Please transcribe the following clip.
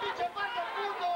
Dice quanto punto